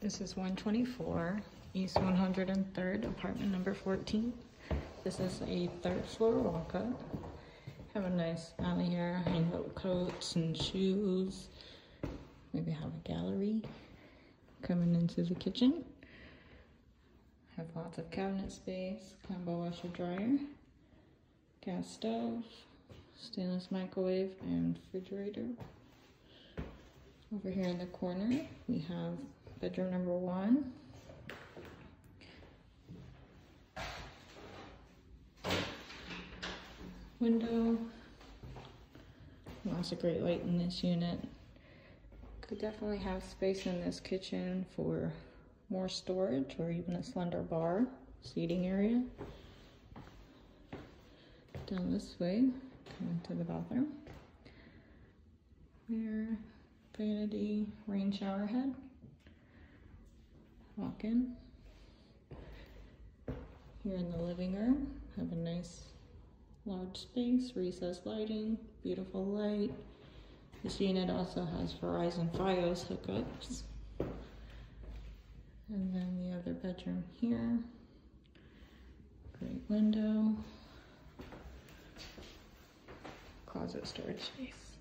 This is 124 East 103rd, apartment number 14. This is a third floor walk-up. Have a nice alley here, hang up coats and shoes. Maybe have a gallery coming into the kitchen. Have lots of cabinet space, combo washer dryer, gas stove, stainless microwave and refrigerator. Over here in the corner, we have bedroom number one. Window. Lots of great light in this unit. Could definitely have space in this kitchen for more storage or even a slender bar seating area. Down this way, come into the bathroom. Mirror, vanity, rain shower head. Walk in. Here in the living room, have a nice large space, recessed lighting, beautiful light. This unit also has Verizon Fios hookups. And then the other bedroom here. Great window. Closet storage space.